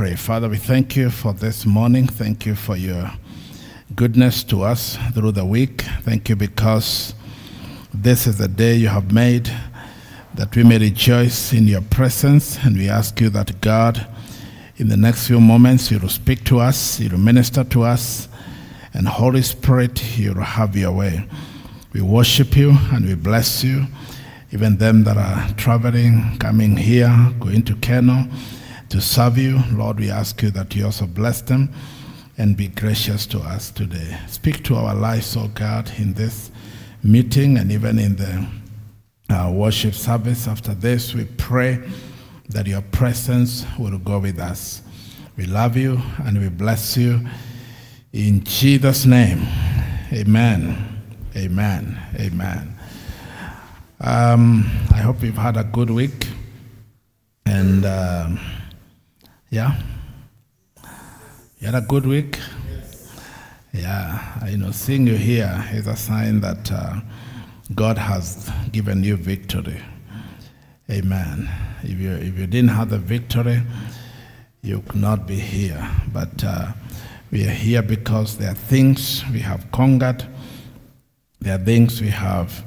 Pray? Father, we thank you for this morning. Thank you for your goodness to us through the week. Thank you because this is the day you have made that we may rejoice in your presence. And we ask you that God, in the next few moments, you will speak to us, you will minister to us, and Holy Spirit, you will have your way. We worship you and we bless you. Even them that are traveling, coming here, going to Kano to serve you, Lord, we ask you that you also bless them and be gracious to us today. Speak to our lives, oh God, in this meeting and even in the uh, worship service. After this, we pray that your presence will go with us. We love you and we bless you. In Jesus' name, amen. Amen. Amen. Um, I hope you've had a good week. And uh, yeah, you had a good week? Yeah, you know, seeing you here is a sign that uh, God has given you victory. Amen. If you, if you didn't have the victory, you could not be here. But uh, we are here because there are things we have conquered, there are things we have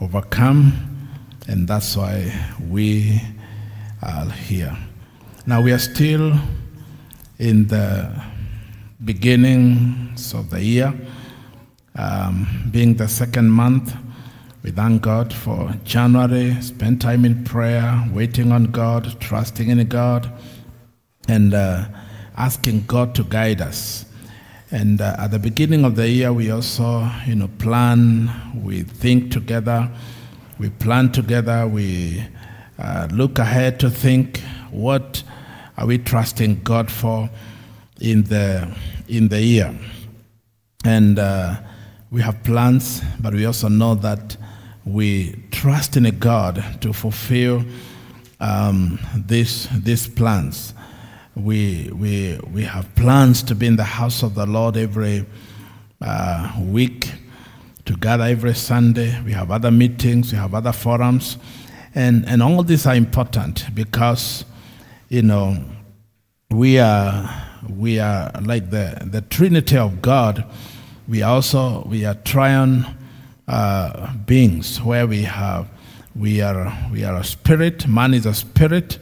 overcome, and that's why we are here. Now we are still in the beginnings of the year, um, being the second month. We thank God for January, spend time in prayer, waiting on God, trusting in God, and uh, asking God to guide us. And uh, at the beginning of the year, we also, you know, plan, we think together, we plan together, we uh, look ahead to think what are we trusting God for in the in the year. And uh, we have plans, but we also know that we trust in a God to fulfill um, these these plans. We, we, we have plans to be in the house of the Lord every uh, week, to gather every Sunday. We have other meetings, we have other forums. And, and all these are important because, you know, we are, we are like the, the Trinity of God. We also, we are triune uh, beings where we have, we are, we are a spirit, man is a spirit,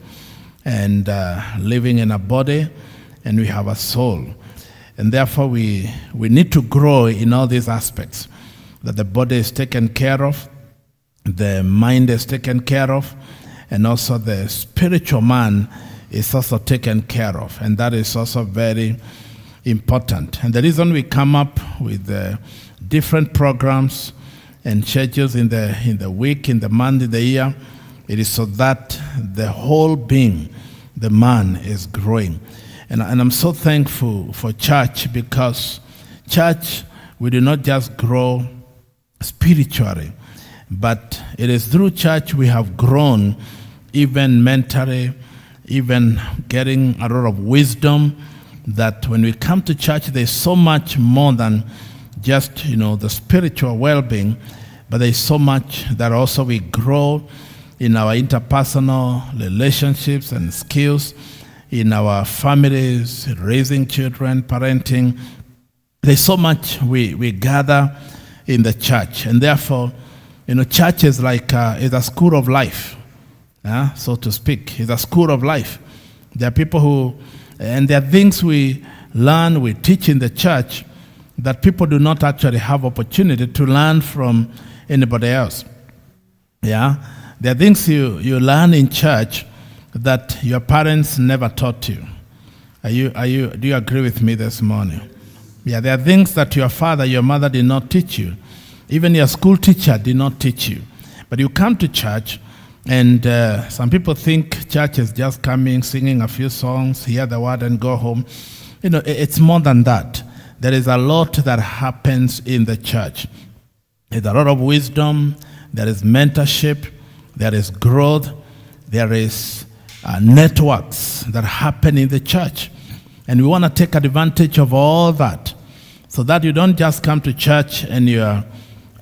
and uh, living in a body, and we have a soul. And therefore, we, we need to grow in all these aspects that the body is taken care of, the mind is taken care of, and also the spiritual man is also taken care of. And that is also very important. And the reason we come up with uh, different programs and schedules in the, in the week, in the month, in the year, it is so that the whole being, the man, is growing. And, and I'm so thankful for church because church, we do not just grow spiritually, but it is through church we have grown even mentally, even getting a lot of wisdom that when we come to church, there's so much more than just, you know, the spiritual well-being, but there's so much that also we grow in our interpersonal relationships and skills, in our families, raising children, parenting. There's so much we, we gather in the church. And therefore, you know, church is like a, is a school of life, yeah, so to speak. It's a school of life. There are people who, and there are things we learn, we teach in the church that people do not actually have opportunity to learn from anybody else. Yeah? There are things you, you learn in church that your parents never taught you. Are you, are you, do you agree with me this morning? Yeah, there are things that your father, your mother did not teach you. Even your school teacher did not teach you. But you come to church, and uh, some people think church is just coming, singing a few songs, hear the word, and go home. You know, it's more than that. There is a lot that happens in the church. There's a lot of wisdom, there is mentorship, there is growth, there is uh, networks that happen in the church. And we want to take advantage of all that so that you don't just come to church and you're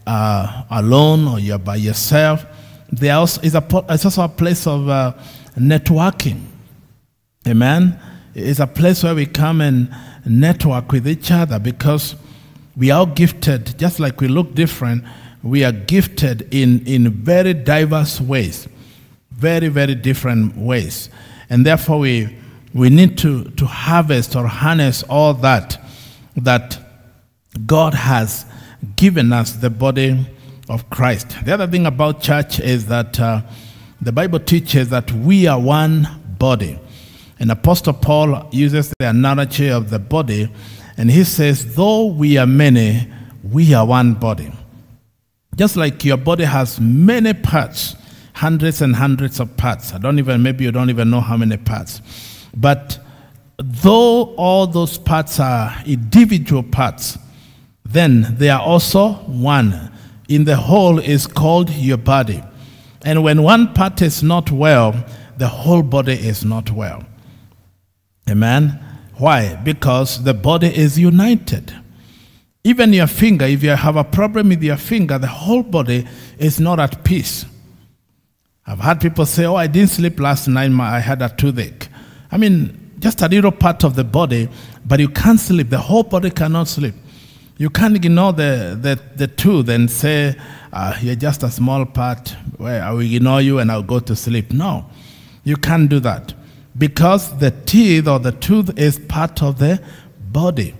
uh, alone or you're by yourself. There also is a, it's also a place of uh, networking. Amen. It's a place where we come and network with each other because we are gifted, just like we look different, we are gifted in, in very diverse ways, very, very different ways. And therefore, we, we need to, to harvest or harness all that that God has given us, the body of Christ. The other thing about church is that uh, the Bible teaches that we are one body. And Apostle Paul uses the analogy of the body, and he says, Though we are many, we are one body. Just like your body has many parts, hundreds and hundreds of parts. I don't even, maybe you don't even know how many parts. But though all those parts are individual parts, then they are also one. In the whole is called your body. And when one part is not well, the whole body is not well. Amen. Why? Because the body is united. Even your finger, if you have a problem with your finger, the whole body is not at peace. I've had people say, Oh, I didn't sleep last night, I had a toothache. I mean, just a little part of the body, but you can't sleep. The whole body cannot sleep. You can't ignore the, the, the tooth and say, uh, You're just a small part. Well, I will ignore you and I'll go to sleep. No, you can't do that because the teeth or the tooth is part of the body.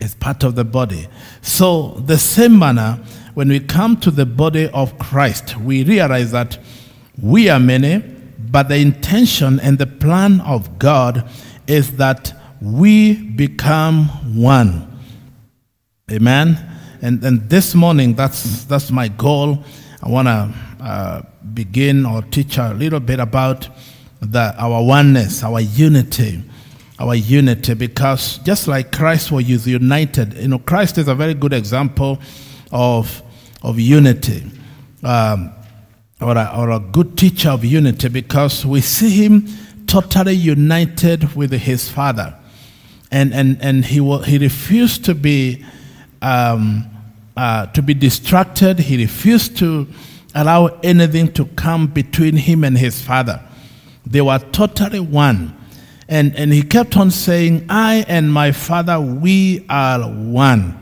It's part of the body. So, the same manner, when we come to the body of Christ, we realize that we are many, but the intention and the plan of God is that we become one. Amen. And, and this morning, that's, that's my goal. I want to uh, begin or teach a little bit about the, our oneness, our unity, our unity, because just like Christ was united, you know, Christ is a very good example of, of unity, um, or, a, or a good teacher of unity, because we see him totally united with his Father. And, and, and he, he refused to be, um, uh, to be distracted, he refused to allow anything to come between him and his Father. They were totally one. And, and he kept on saying, I and my Father, we are one.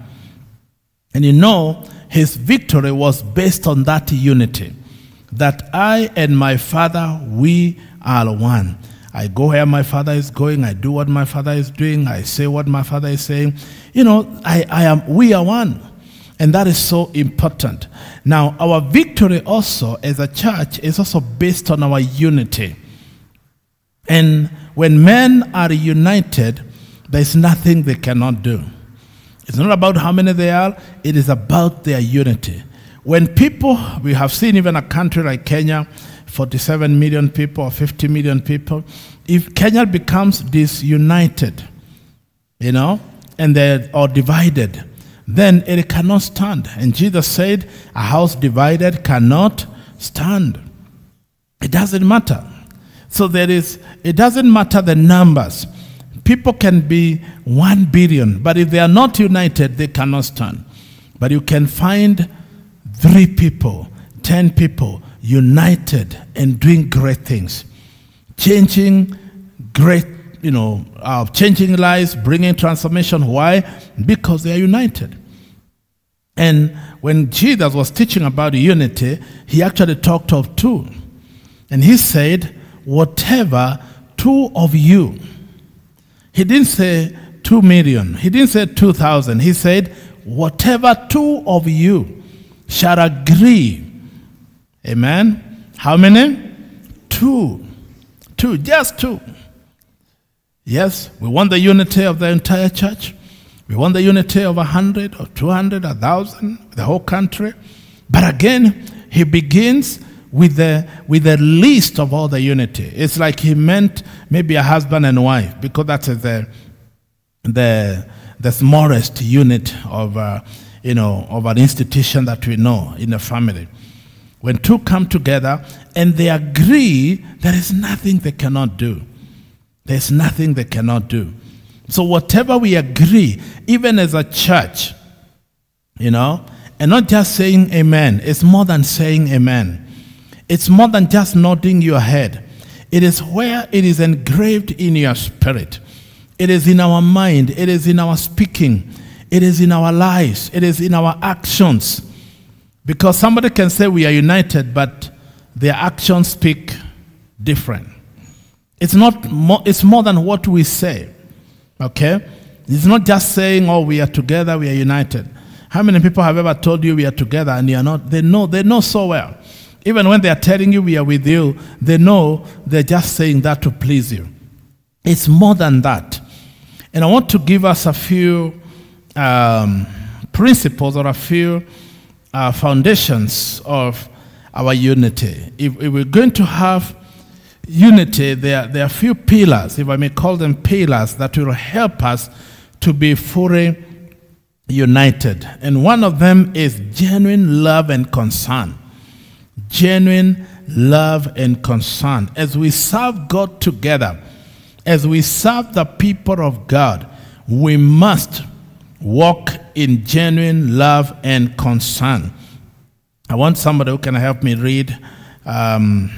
And you know, his victory was based on that unity. That I and my Father, we are one. I go where my Father is going, I do what my Father is doing, I say what my Father is saying. You know, I, I am, we are one. And that is so important. Now, our victory also as a church is also based on our unity. And when men are united, there's nothing they cannot do. It's not about how many they are, it is about their unity. When people, we have seen even a country like Kenya, 47 million people or 50 million people, if Kenya becomes disunited, you know, and they're divided, then it cannot stand. And Jesus said, a house divided cannot stand. It doesn't matter. So there is, it doesn't matter the numbers. People can be one billion, but if they are not united, they cannot stand. But you can find three people, ten people united and doing great things, changing great, you know, uh, changing lives, bringing transformation. Why? Because they are united. And when Jesus was teaching about unity, he actually talked of two. And he said, whatever two of you. He didn't say two million. He didn't say two thousand. He said, whatever two of you shall agree. Amen. How many? Two. Two. Just two. Yes, we want the unity of the entire church. We want the unity of a hundred or two hundred, a thousand, the whole country. But again, he begins with the, with the least of all the unity. It's like he meant maybe a husband and wife, because that's the, the, the smallest unit of, uh, you know, of an institution that we know in a family. When two come together and they agree, there is nothing they cannot do. There's nothing they cannot do. So, whatever we agree, even as a church, you know, and not just saying amen, it's more than saying amen. It's more than just nodding your head. It is where it is engraved in your spirit. It is in our mind. It is in our speaking. It is in our lives. It is in our actions. Because somebody can say we are united, but their actions speak different. It's not more, it's more than what we say. Okay? It's not just saying, oh, we are together, we are united. How many people have ever told you we are together and you are not? They know, they know so well. Even when they are telling you we are with you, they know they're just saying that to please you. It's more than that. And I want to give us a few um, principles or a few uh, foundations of our unity. If, if, we're going to have unity, there, there are a few pillars, if I may call them pillars, that will help us to be fully united. And one of them is genuine love and concern. Genuine love and concern. As we serve God together, as we serve the people of God, we must walk in genuine love and concern. I want somebody who can help me read um,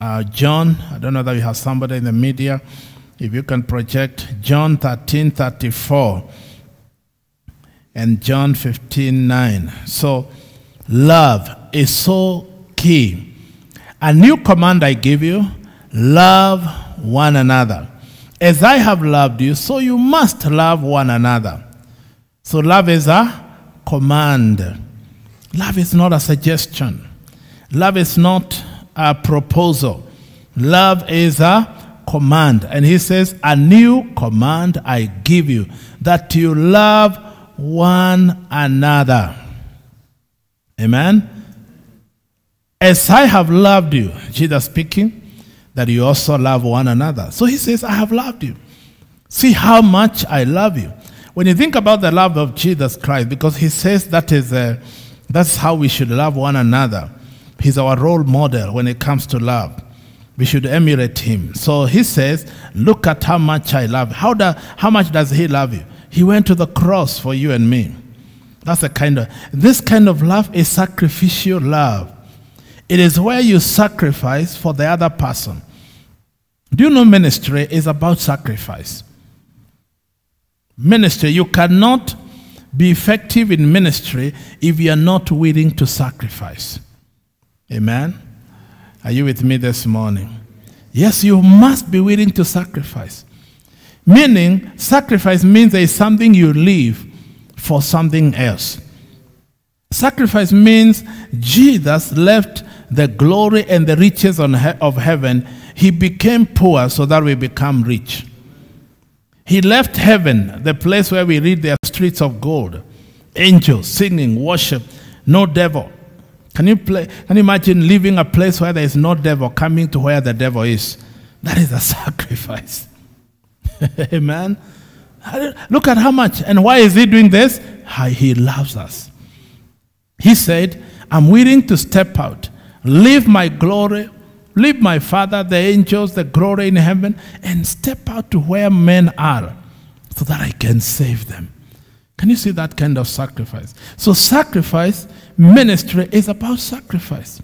uh, John. I don't know that you have somebody in the media. If you can project John 13 34 and John 15 9. So, love is so key. A new command I give you love one another. As I have loved you, so you must love one another. So, love is a command. Love is not a suggestion. Love is not a proposal. Love is a command. And he says, A new command I give you, that you love one another. Amen. As I have loved you, Jesus speaking, that you also love one another. So he says, I have loved you. See how much I love you. When you think about the love of Jesus Christ, because he says that is uh, that's how we should love one another. He's our role model when it comes to love. We should emulate him. So he says, Look at how much I love. How, do, how much does he love you? He went to the cross for you and me. That's a kind of, this kind of love is sacrificial love. It is where you sacrifice for the other person. Do you know ministry is about sacrifice? Ministry, you cannot be effective in ministry if you are not willing to sacrifice. Amen? Are you with me this morning? Yes, you must be willing to sacrifice. Meaning, sacrifice means there is something you leave for something else. Sacrifice means Jesus left the glory and the riches of heaven. He became poor so that we become rich. He left heaven, the place where we read the streets of gold, angels singing, worship, no devil. Can you, play, can you imagine living a place where there is no devil coming to where the devil is? That is a sacrifice. Amen. Look at how much. And why is he doing this? He loves us. He said, I'm willing to step out, leave my glory, leave my Father, the angels, the glory in heaven, and step out to where men are so that I can save them. Can you see that kind of sacrifice? So, sacrifice, ministry is about sacrifice.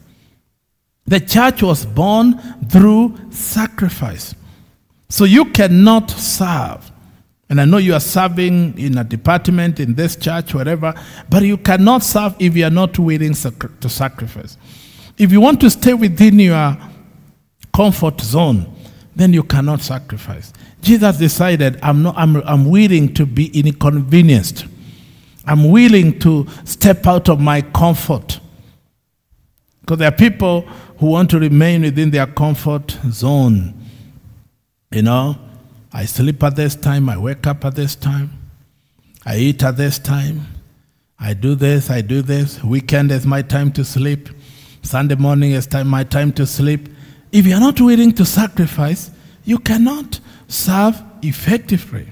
The church was born through sacrifice. So, you cannot serve. And I know you are serving in a department, in this church, wherever, but you cannot serve if you are not willing to sacrifice. If you want to stay within your comfort zone, then you cannot sacrifice. Jesus decided, I'm, not, I'm, I'm willing to be inconvenienced. I'm willing to step out of my comfort. Because there are people who want to remain within their comfort zone. You know, I sleep at this time, I wake up at this time, I eat at this time, I do this, I do this. Weekend is my time to sleep, Sunday morning is time, my time to sleep. If you're not willing to sacrifice, you cannot serve effectively.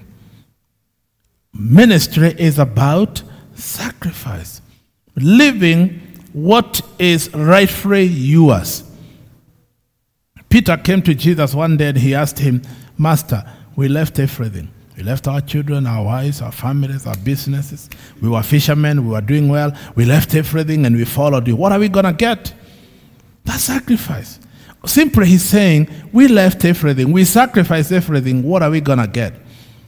Ministry is about sacrifice, living what is rightfully yours. Peter came to Jesus one day and he asked him, Master, we left everything. We left our children, our wives, our families, our businesses. We were fishermen, we were doing well. We left everything and we followed you. What are we going to get? That sacrifice. Simply he's saying, We left everything, we sacrificed everything, what are we going to get?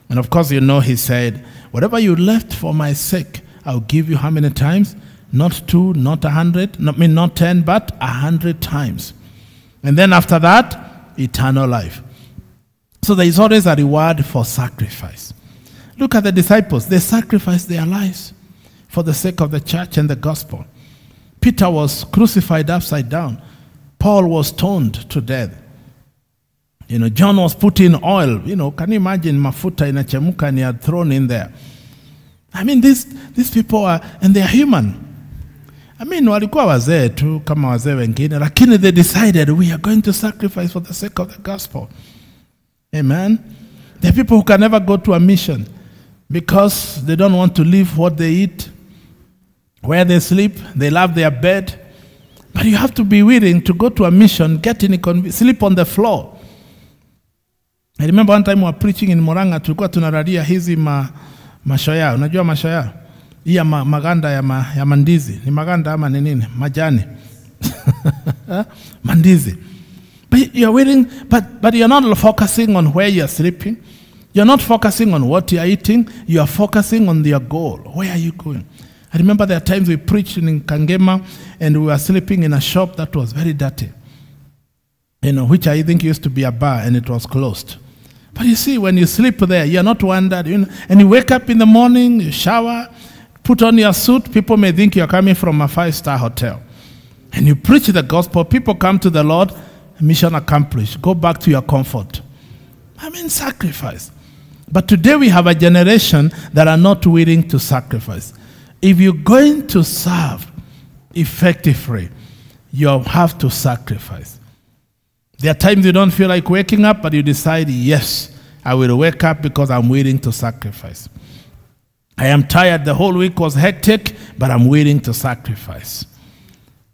And of course, you know, he said, Whatever you left for my sake, I'll give you how many times? Not two, not a hundred, not, I mean, not ten, but a hundred times. And then after that, eternal life. So there is always a reward for sacrifice. Look at the disciples, they sacrificed their lives for the sake of the church and the gospel. Peter was crucified upside down. Paul was stoned to death. You know, John was put in oil. You know, can you imagine mafuta inachemuka and he had thrown in there? I mean, these, these people are, and they are human. I mean, walikuwa wazee tu kama wazee wengine, lakini they decided we are going to sacrifice for the sake of the gospel. Amen. Are people who can never go to a mission because they don't want to leave what they eat, where they sleep, they love their bed. But you have to be willing to go to a mission, get in a sleep on the floor. I remember one time we were preaching in Murang'a, tulikuwa tunaradia hizi ma, mashoya. Unajua mashoya? Hii ya ma, maganda ya, ma, ya mandizi. Ni maganda ama ni nini? Majani. Eh? mandizi. But you're willing, but, but you're not focusing on where you're sleeping. You're not focusing on what you're eating. You are focusing on your goal. Where are you going? I remember there are times we preached in Kangema and we were sleeping in a shop that was very dirty, you know, which I think used to be a bar and it was closed. But you see, when you sleep there, you're not wondered, you know, and you wake up in the morning, you shower, put on your suit, people may think you're coming from a five star hotel. And you preach the gospel, people come to the Lord, mission accomplished. Go back to your comfort. I mean, sacrifice. But today we have a generation that are not willing to sacrifice. If you're going to serve effectively, you have to sacrifice. There are times you don't feel like waking up, but you decide, yes, I will wake up because I'm willing to sacrifice. I am tired, the whole week was hectic, but I'm willing to sacrifice.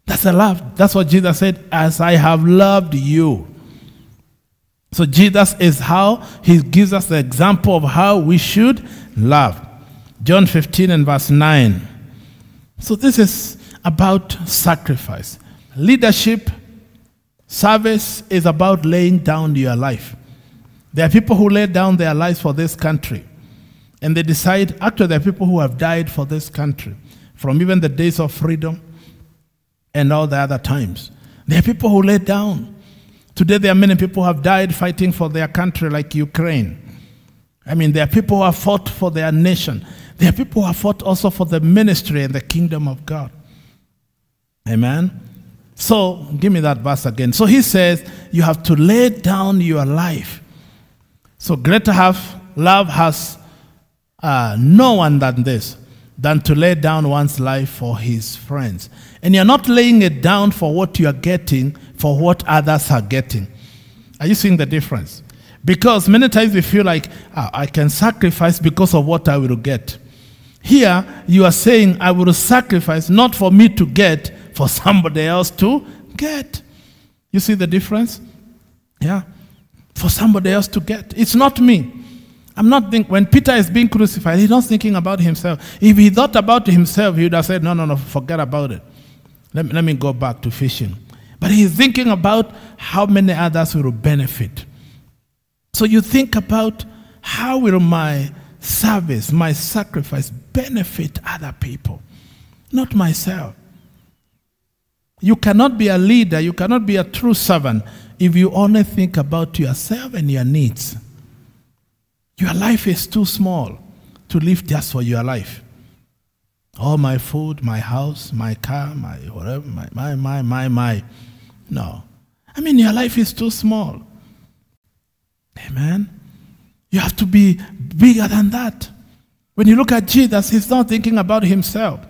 That's the love. That's what Jesus said, as I have loved you. So Jesus is how he gives us the example of how we should love. John 15 and verse 9. So this is about sacrifice. Leadership, service is about laying down your life. There are people who lay down their lives for this country. And they decide, actually, there are people who have died for this country, from even the days of freedom and all the other times. There are people who lay down. Today, there are many people who have died fighting for their country, like Ukraine. I mean, there are people who have fought for their nation. There are people who have fought also for the ministry and the kingdom of God. Amen. So, give me that verse again. So he says, you have to lay down your life. So, greater have, love has uh, no one than this, than to lay down one's life for his friends. And you're not laying it down for what you are getting, for what others are getting. Are you seeing the difference? Because many times we feel like ah, I can sacrifice because of what I will get. Here, you are saying, I will sacrifice not for me to get, for somebody else to get. You see the difference? Yeah. For somebody else to get. It's not me. I'm not thinking, when Peter is being crucified, he's not thinking about himself. If he thought about himself, he would have said, No, no, no, forget about it. Let me, let me go back to fishing. But he's thinking about how many others will benefit. So you think about how will my service, my sacrifice benefit other people, not myself. You cannot be a leader, you cannot be a true servant if you only think about yourself and your needs. Your life is too small to live just for your life. All my food, my house, my car, my whatever, my, my, my, my, my. No. I mean, your life is too small. Amen. You have to be bigger than that. When you look at Jesus, he's not thinking about himself.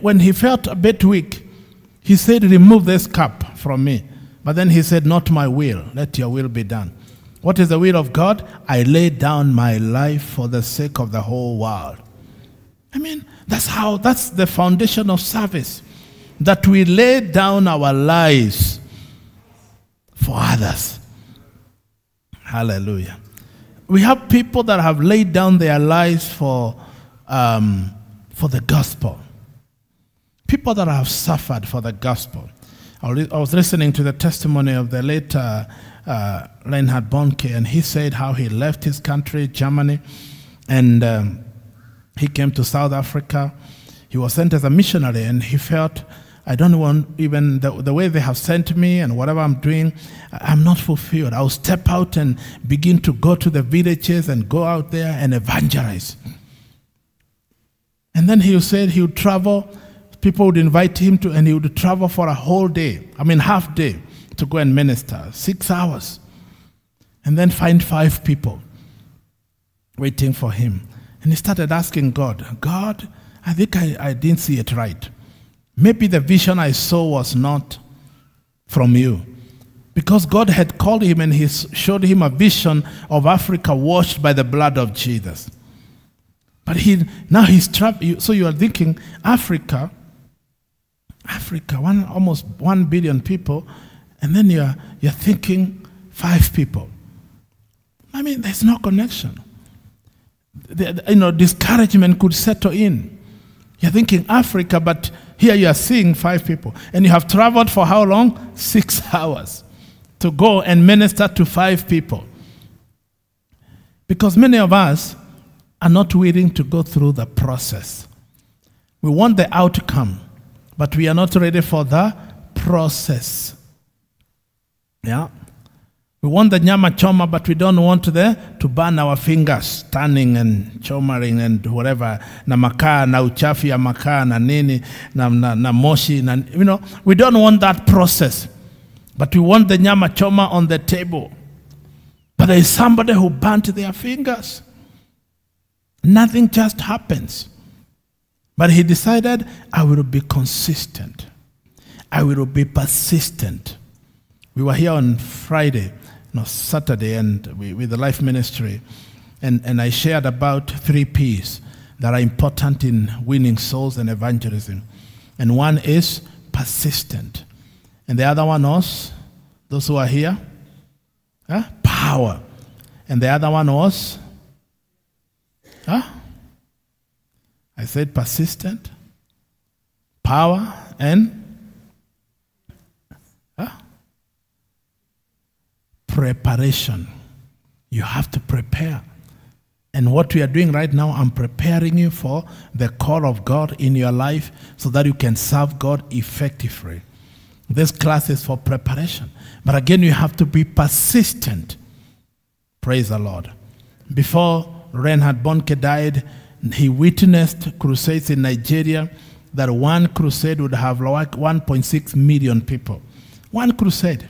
When he felt a bit weak, he said, Remove this cup from me. But then he said, Not my will, let your will be done. What is the will of God? I lay down my life for the sake of the whole world. I mean, that's how, that's the foundation of service. That we lay down our lives for others. Hallelujah. We have people that have laid down their lives for, um, for the gospel. People that have suffered for the gospel. I was listening to the testimony of the late uh, uh, Reinhard Bonnke, and he said how he left his country, Germany, and um, he came to South Africa. He was sent as a missionary, and he felt, I don't want even the, the way they have sent me and whatever I'm doing, I'm not fulfilled. I'll step out and begin to go to the villages and go out there and evangelize. And then he said he would travel, people would invite him to, and he would travel for a whole day, I mean, half day, to go and minister, six hours. And then find five people waiting for him. And he started asking God, God, I think I, I didn't see it right. Maybe the vision I saw was not from you. Because God had called him and he showed him a vision of Africa washed by the blood of Jesus. But he now he's trapped. So you are thinking Africa, Africa, one almost one billion people, and then you're you're thinking five people. I mean, there's no connection. The, you know, discouragement could settle in. You're thinking Africa, but here you are seeing five people. And you have traveled for how long? Six hours to go and minister to five people. Because many of us are not willing to go through the process. We want the outcome, but we are not ready for the process. Yeah? We want the nyama choma, but we don't want the, to burn our fingers, turning and chomaring and whatever, na makaa, na uchafi ya makaa, na nini, na, na, na moshi, na, you know, we don't want that process. But we want the nyama choma on the table. But there is somebody who burnt their fingers. Nothing just happens. But he decided, I will be consistent. I will be persistent. We were here on Friday Saturday and with the Life Ministry, and, and I shared about three P's that are important in winning souls and evangelism. And one is persistent. And the other one was, those who are here, huh? power. And the other one was, huh? I said persistent, power, and preparation. You have to prepare. And what we are doing right now, I'm preparing you for the call of God in your life so that you can serve God effectively. This class is for preparation. But again, you have to be persistent. Praise the Lord. Before Reinhard Bonnke died, he witnessed crusades in Nigeria that one crusade would have like 1.6 million people. One crusade.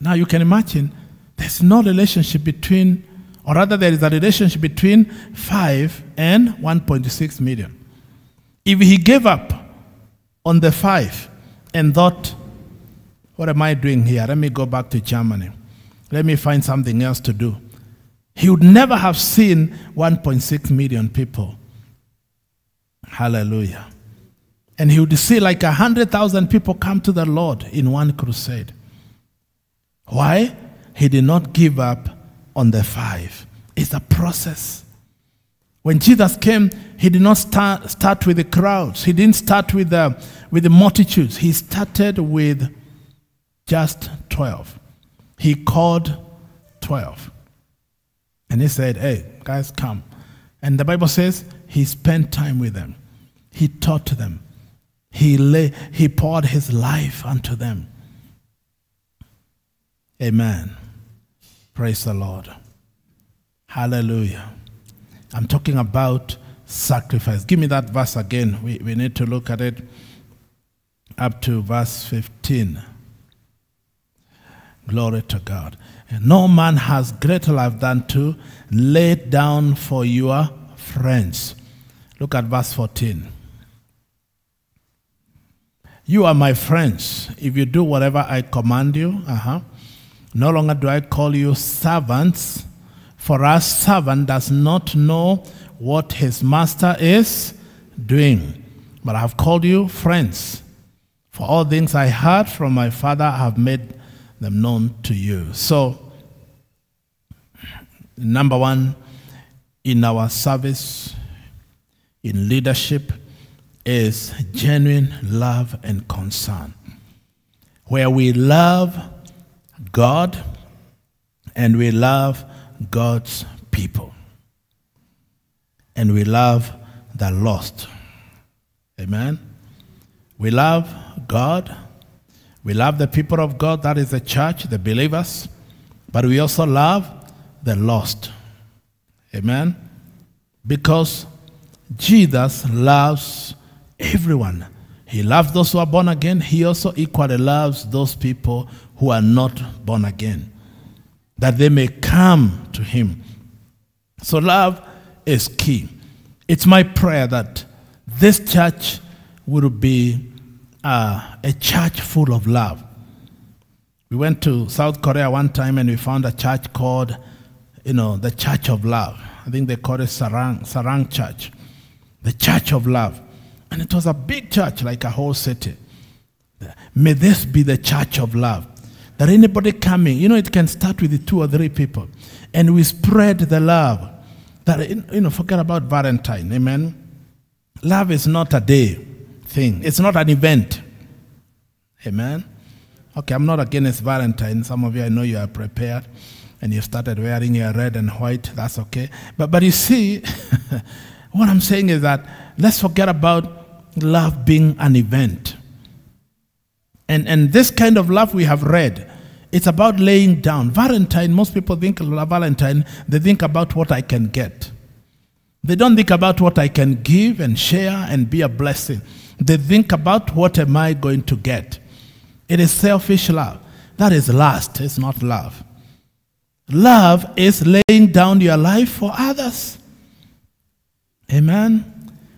Now you can imagine there's no relationship between, or rather, there is a relationship between 5 and 1.6 million. If he gave up on the 5 and thought, what am I doing here? Let me go back to Germany. Let me find something else to do. He would never have seen 1.6 million people. Hallelujah. And he would see like 100,000 people come to the Lord in one crusade. Why? He did not give up on the five. It's a process. When Jesus came, he did not start, start with the crowds. He didn't start with the, with the multitudes. He started with just 12. He called 12. And he said, Hey, guys, come. And the Bible says he spent time with them. He taught them. He, lay, he poured his life unto them. Amen. Praise the Lord. Hallelujah. I'm talking about sacrifice. Give me that verse again. We, we need to look at it up to verse 15. Glory to God. No man has greater love than to lay down for your friends. Look at verse 14. You are my friends if you do whatever I command you. Uh-huh. No longer do I call you servants, for a servant does not know what his master is doing. But I have called you friends. For all things I heard from my Father, I have made them known to you. So, number one, in our service, in leadership, is genuine love and concern. where we love God and we love God's people. And we love the lost. Amen. We love God. We love the people of God, that is the church, the believers. But we also love the lost. Amen. Because Jesus loves everyone. He loves those who are born again. He also equally loves those people who are not born again, that they may come to Him. So, love is key. It's my prayer that this church will be uh, a church full of love. We went to South Korea one time and we found a church called, you know, the Church of Love. I think they call it Sarang, Sarang Church, the Church of Love. And it was a big church, like a whole city. May this be the church of love. That anybody coming, you know, it can start with two or three people. And we spread the love. That, you know, forget about Valentine. Amen. Love is not a day thing, it's not an event. Amen. Okay, I'm not against Valentine. Some of you, I know you are prepared and you started wearing your red and white. That's okay. But, but you see, what I'm saying is that let's forget about love being an event. And, and this kind of love we have read, it's about laying down. Valentine, most people think Valentine, they think about what I can get. They don't think about what I can give and share and be a blessing. They think about what am I going to get. It is selfish love. That is lust, it's not love. Love is laying down your life for others. Amen.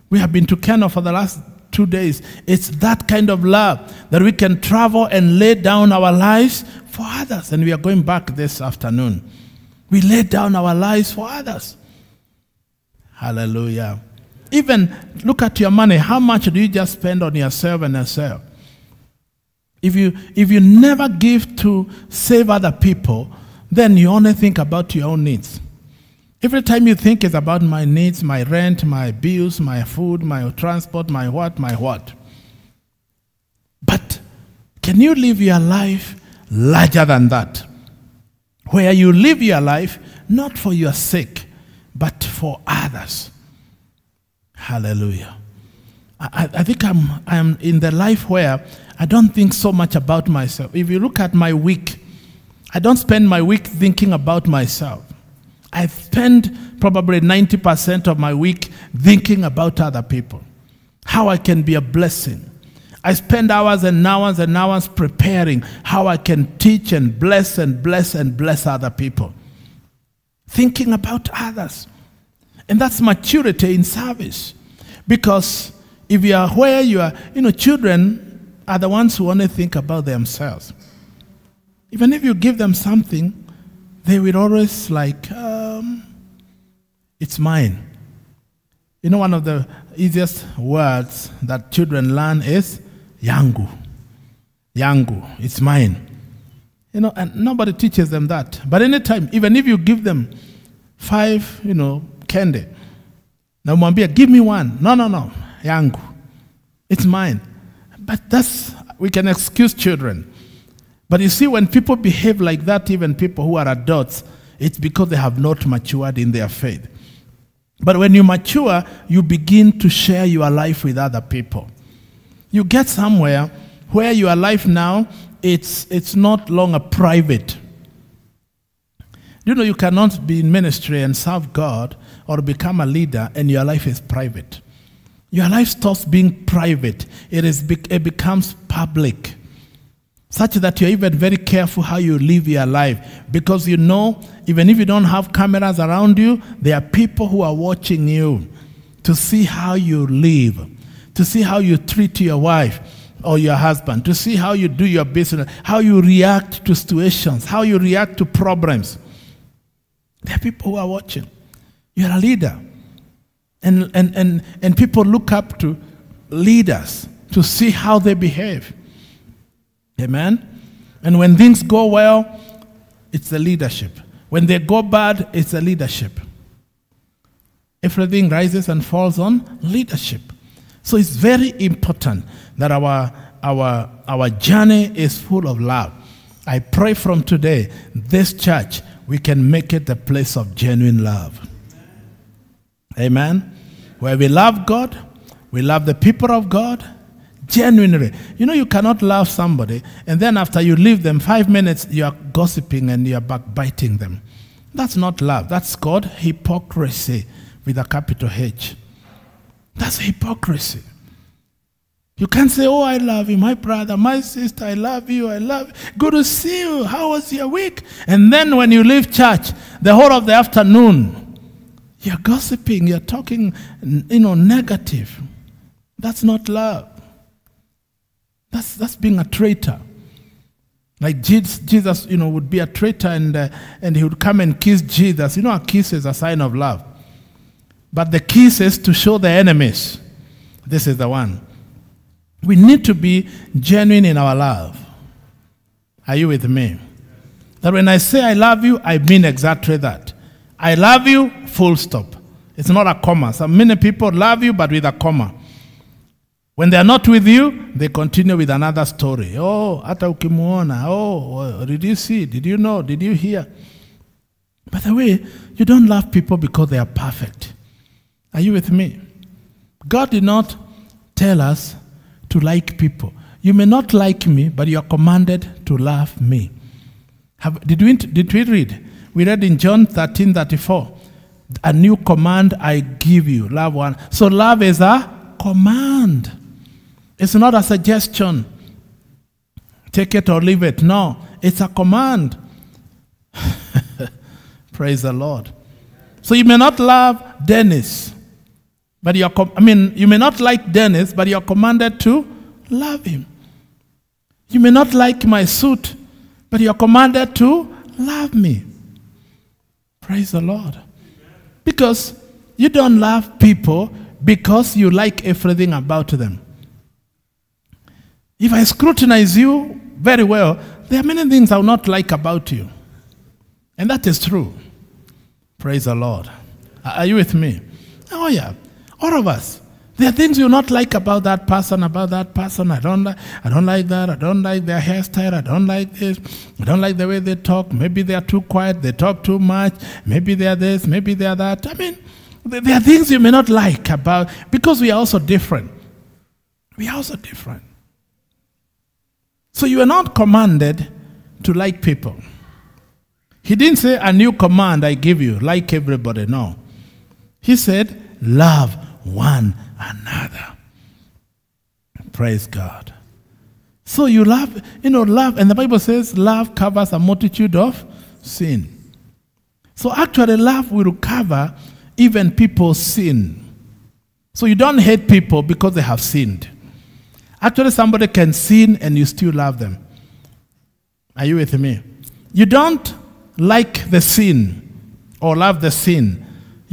We have been to Kenya for the last two days. It's that kind of love that we can travel and lay down our lives for others. And we are going back this afternoon. We lay down our lives for others. Hallelujah. Even look at your money. How much do you just spend on yourself and yourself? If you, if you never give to save other people, then you only think about your own needs. Every time you think it's about my needs, my rent, my bills, my food, my transport, my what, my what. But can you live your life larger than that? Where you live your life not for your sake, but for others. Hallelujah. I, I think I'm, I'm in the life where I don't think so much about myself. If you look at my week, I don't spend my week thinking about myself. I spend probably 90% of my week thinking about other people, how I can be a blessing. I spend hours and hours and hours preparing how I can teach and bless and bless and bless other people. Thinking about others. And that's maturity in service. Because if you are where you are, you know, children are the ones who only think about themselves. Even if you give them something, they will always like, um, it's mine. You know, one of the easiest words that children learn is yangu. Yangu, it's mine. You know, and nobody teaches them that. But anytime, even if you give them five, you know, candy, now mwambia, give me one. No, no, no, yangu. It's mine. But that's, we can excuse children. But you see, when people behave like that, even people who are adults, it's because they have not matured in their faith. But when you mature, you begin to share your life with other people. You get somewhere where your life now, it's, it's not longer private. You know, you cannot be in ministry and serve God or become a leader and your life is private. Your life stops being private, it, is, it becomes public such that you're even very careful how you live your life because you know even if you don't have cameras around you there are people who are watching you to see how you live to see how you treat your wife or your husband to see how you do your business how you react to situations how you react to problems there are people who are watching you're a leader and, and, and, and people look up to leaders to see how they behave Amen? And when things go well, it's the leadership. When they go bad, it's the leadership. Everything rises and falls on leadership. So it's very important that our, our, our journey is full of love. I pray from today, this church, we can make it a place of genuine love. Amen. Where we love God, we love the people of God genuinely. You know, you cannot love somebody and then after you leave them, five minutes, you are gossiping and you are backbiting them. That's not love. That's called hypocrisy with a capital H. That's hypocrisy. You can't say, Oh, I love you, my brother, my sister, I love you, I love you. Good to see you. How was your week? And then when you leave church, the whole of the afternoon, you're gossiping, you're talking, you know, negative. That's not love. That's, that's being a traitor. Like Judas, you know, would be a traitor and, uh, and he would come and kiss Jesus. You know, a kiss is a sign of love. But the key is to show the enemies. This is the one. We need to be genuine in our love. Are you with me? That when I say I love you, I mean exactly that. I love you, full stop. It's not a comma. So many people love you, but with a comma. When they are not with you, they continue with another story. Oh, hata ukimuona. Oh, did you see? Did you know? Did you hear? By the way, you don't love people because they are perfect. Are you with me? God did not tell us to like people. You may not like me, but you are commanded to love me. Have, did, we, did we read? We read in John 13 34. A new command I give you. Love one. So love is a command. It's not a suggestion. Take it or leave it. No, it's a command. Praise the Lord. So you may not love Dennis, but you're, I mean, you may not like Dennis, but you're commanded to love him. You may not like my suit, but you're commanded to love me. Praise the Lord. Because you don't love people because you like everything about them. If I scrutinize you very well, there are many things I will not like about you. And that is true. Praise the Lord. Are you with me? Oh, yeah. All of us. There are things you not like about that person, about that person. I don't like, I don't like that. I don't like their hairstyle. I don't like this. I don't like the way they talk. Maybe they are too quiet. They talk too much. Maybe they are this. Maybe they are that. I mean, there are things you may not like about because we are also different. We are also different. So you are not commanded to like people. He didn't say a new command I give you, like everybody. No. He said, love one another. Praise God. So you love, you know, love, and the Bible says love covers a multitude of sin. So actually, love will cover even people's sin. So you don't hate people because they have sinned. Actually, somebody can sin and you still love them. Are you with me? You don't like the sin or love the sin.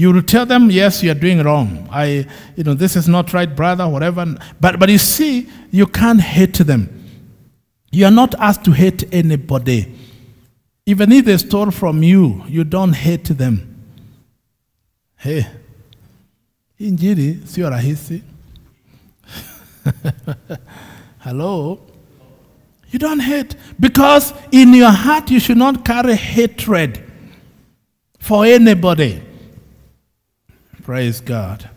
You will tell them, yes, you are doing wrong. I, you know, this is not right, brother, whatever. But, but you see, you can't hate them. You are not asked to hate anybody. Even if they stole from you, you don't hate them. Hey, injili sio rahisi. Hello? You don't hate. Because in your heart, you should not carry hatred for anybody. Praise God.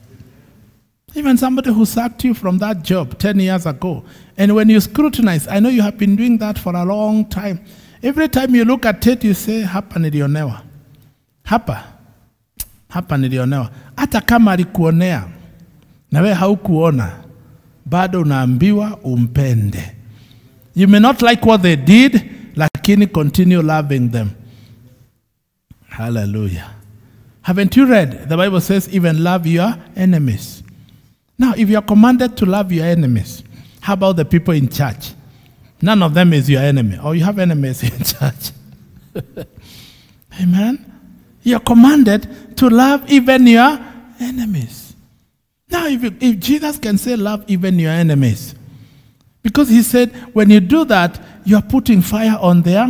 Even somebody who sacked you from that job 10 years ago. And when you scrutinize, I know you have been doing that for a long time. Every time you look at it, you say, hapa nilionewa. Hapa. Hapa nilionewa. Hata kama alikuonea na wewe haukuona, bado unaambiwa umpende. You may not like what they did, lakini continue loving them. Hallelujah. Haven't you read? The Bible says, even love your enemies. Now, if you are commanded to love your enemies, how about the people in church? None of them is your enemy, or you have enemies in church. Amen. You're commanded to love even your enemies. Now, if, you, if Jesus can say, love even your enemies, because he said, when you do that, you are putting fire on their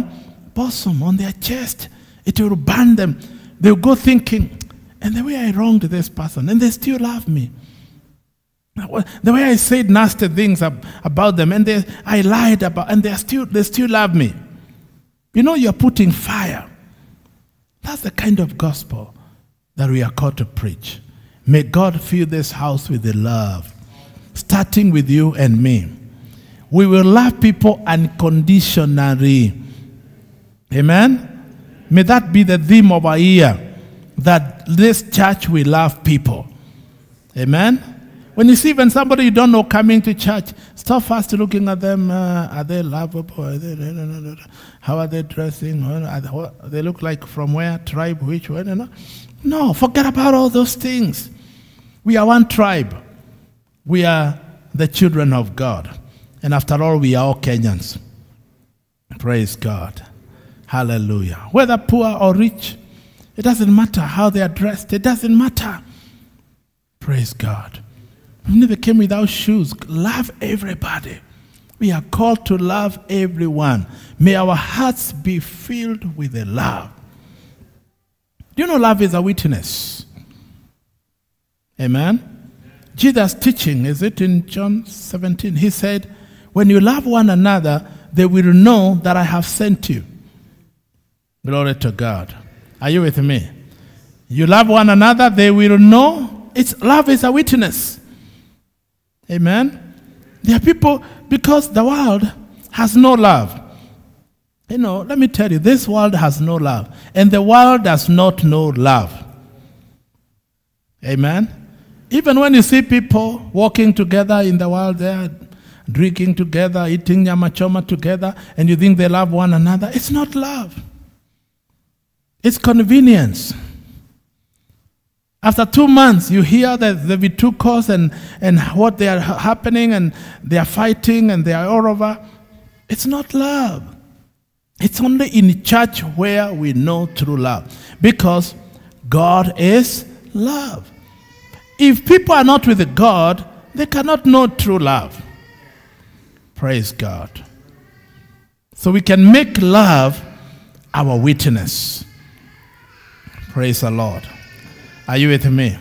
bosom, on their chest. It will burn them. They'll go thinking, and the way I wronged this person, and they still love me. The way I said nasty things about them, and they, I lied about, and they still they still love me. You know, you're putting fire. That's the kind of gospel that we are called to preach. May God fill this house with the love, starting with you and me. We will love people unconditionally. Amen. May that be the theme of our year that this church will love people. Amen. When you see when somebody you don't know coming to church, stop first looking at them. Uh, are they lovable? Are they, how are they dressing? Are they look like from where? Tribe? Which one? No, forget about all those things. We are one tribe. We are the children of God. And after all, we are all Kenyans. Praise God. Hallelujah. Whether poor or rich, it doesn't matter how they are dressed, it doesn't matter. Praise God. We never came without shoes. Love everybody. We are called to love everyone. May our hearts be filled with the love. Do you know love is a witness? Amen. Jesus' teaching, is it in John 17? He said, When you love one another, they will know that I have sent you. Glory to God. Are you with me? You love one another, they will know. It's love is a witness. Amen. There are people because the world has no love. You know, let me tell you, this world has no love, and the world does not know love. Amen. Even when you see people walking together in the world, they are drinking together, eating nyamachoma together, and you think they love one another, it's not love. It's convenience. After two months, you hear that there be two cause and, and what they are happening and they are fighting and they are all over. It's not love. It's only in church where we know true love because God is love. If people are not with God, they cannot know true love. Praise God. So we can make love our witness. Praise the Lord. Are you with me?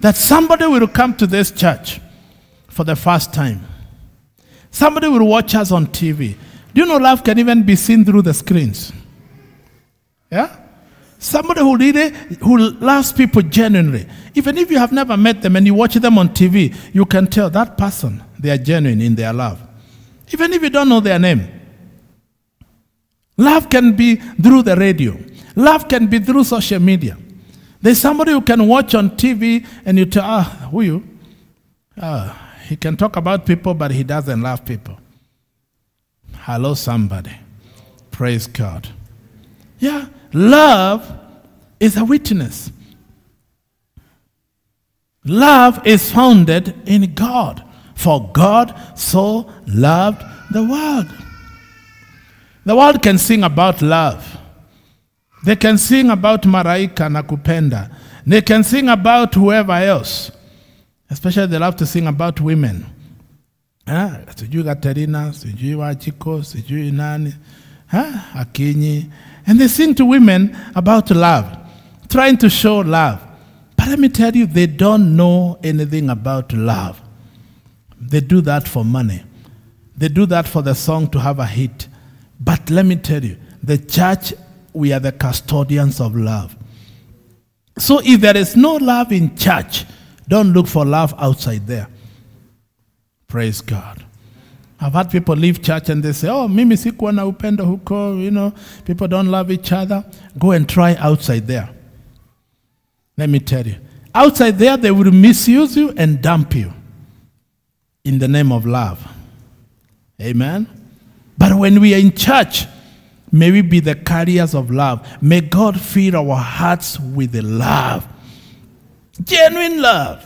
That somebody will come to this church for the first time. Somebody will watch us on TV. Do you know love can even be seen through the screens? Yeah? Somebody who really who loves people genuinely. Even if you have never met them and you watch them on TV, you can tell that person they are genuine in their love. Even if you don't know their name. Love can be through the radio. Love can be through social media. There's somebody who can watch on TV and you tell, ah, who you? Ah, he can talk about people, but he doesn't love people. Hello, somebody. Praise God. Yeah, love is a witness. Love is founded in God. For God so loved the world. The world can sing about love. They can sing about Maraika na kupenda. They can sing about whoever else. Especially they love to sing about women. Sijui Katerina, sijui Wachiko, sijui nani. Akinyi. And they sing to women about love, trying to show love. But let me tell you, they don't know anything about love. They do that for money. They do that for the song to have a hit. But let me tell you, the church we are the custodians of love. So if there is no love in church, don't look for love outside there. Praise God. I've had people leave church and they say, oh, mimi sikuwa na upendo huko, you know, people don't love each other. Go and try outside there. Let me tell you. Outside there, they will misuse you and dump you in the name of love. Amen. But when we are in church, May we be the carriers of love. May God fill our hearts with the love. Genuine love.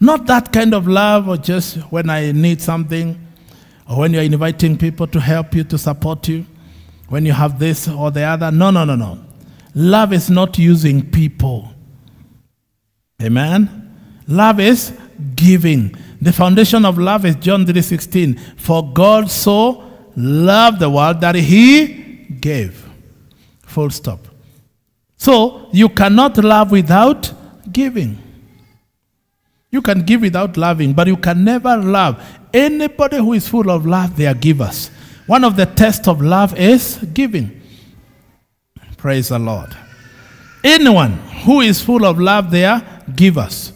Not that kind of love or just when I need something or when you're inviting people to help you, to support you, when you have this or the other. No, no, no, no. Love is not using people. Amen. Love is giving. The foundation of love is John 3:16. For God so loved the world that he gave. Full stop. So you cannot love without giving. You can give without loving, but you can never love. Anybody who is full of love, they are givers. One of the tests of love is giving. Praise the Lord. Anyone who is full of love, they are givers.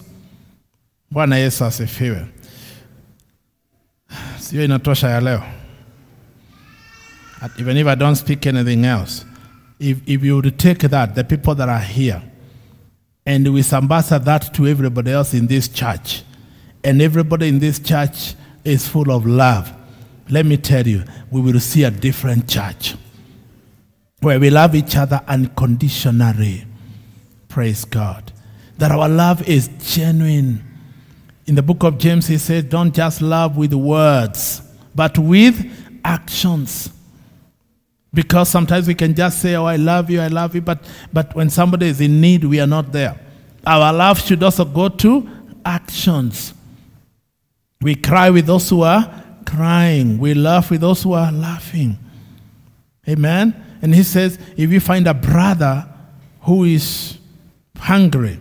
One Bwana Yesu asifiwe. Sio inatosha ya leo. Even if I don't speak anything else, if, if you would take that, the people that are here, and we sambaza that to everybody else in this church, and everybody in this church is full of love, let me tell you, we will see a different church where we love each other unconditionally. Praise God. That our love is genuine. In the book of James, he says, Don't just love with words, but with actions. Because sometimes we can just say, Oh, I love you, I love you, but, but when somebody is in need, we are not there. Our love should also go to actions. We cry with those who are crying, we laugh with those who are laughing. Amen. And he says, if you find a brother who is hungry,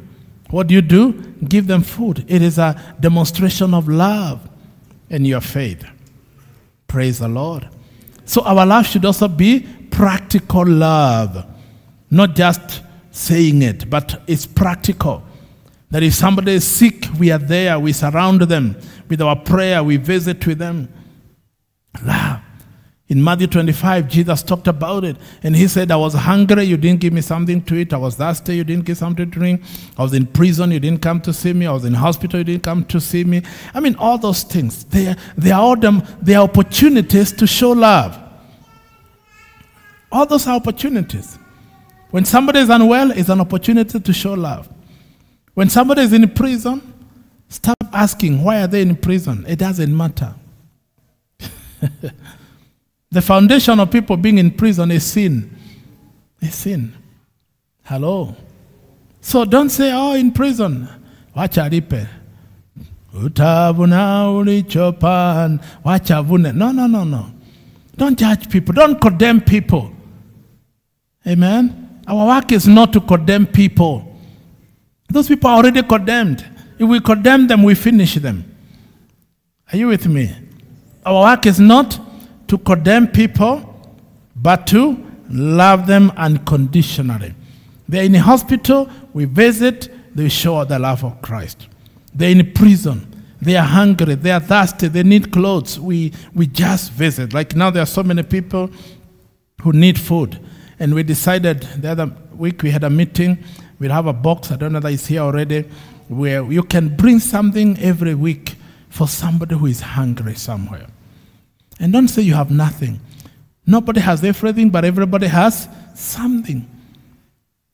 what do you do? Give them food. It is a demonstration of love and your faith. Praise the Lord. So our love should also be practical love, not just saying it, but it's practical. That if somebody is sick, we are there, we surround them with our prayer, we visit with them. Love. In Matthew 25, Jesus talked about it. And he said, I was hungry, you didn't give me something to eat. I was thirsty, you didn't give something to drink. I was in prison, you didn't come to see me. I was in hospital, you didn't come to see me. I mean, all those things. They are, they are all them, they are opportunities to show love. All those are opportunities. When somebody is unwell, it's an opportunity to show love. When somebody is in prison, stop asking, why are they in prison? It doesn't matter. The foundation of people being in prison is sin. Is sin. Hello. So don't say, oh, in prison. Wacha alipe. Utavuna ulichopan. Wacha vune. No, no, no, no. Don't judge people. Don't condemn people. Amen. Our work is not to condemn people. Those people are already condemned. If we condemn them, we finish them. Are you with me? Our work is not to condemn people, but to love them unconditionally. They're in a hospital, we visit, they show the love of Christ. They're in prison, they are hungry, they are thirsty, they need clothes. We, we just visit. Like now, there are so many people who need food. And we decided the other week we had a meeting. We'll have a box, I don't know that it's here already, where you can bring something every week for somebody who is hungry somewhere. And don't say you have nothing. Nobody has everything, but everybody has something.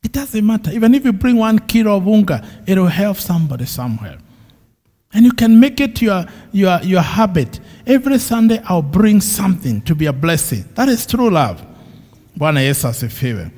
It doesn't matter. Even if you bring one kilo of unga, it will help somebody somewhere. And you can make it your, your, your habit. Every Sunday, I'll bring something to be a blessing. That is true love. Bwana Yesu asifiwe.